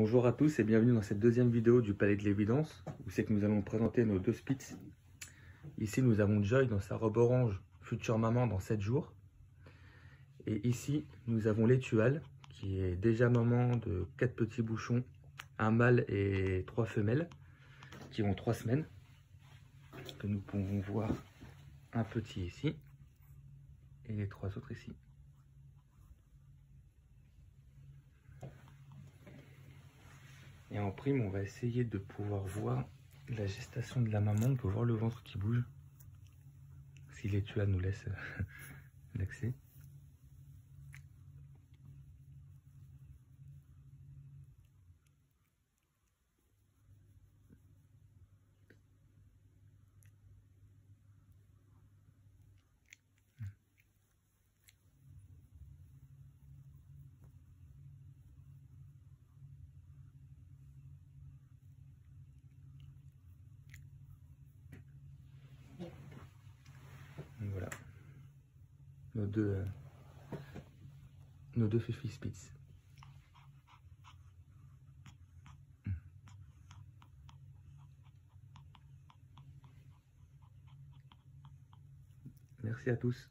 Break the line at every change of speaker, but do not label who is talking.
Bonjour à tous et bienvenue dans cette deuxième vidéo du Palais de l'Évidence où c'est que nous allons présenter nos deux Spitz. Ici nous avons Joy dans sa robe orange, future maman dans 7 jours. Et ici nous avons l'étual qui est déjà maman de 4 petits bouchons, un mâle et 3 femelles qui ont 3 semaines. Que nous pouvons voir un petit ici et les trois autres ici. Et en prime, on va essayer de pouvoir voir la gestation de la maman. On peut voir le ventre qui bouge. Si l'étual nous laisse l'accès. Nos deux, euh, nos deux Spitz. Merci à tous.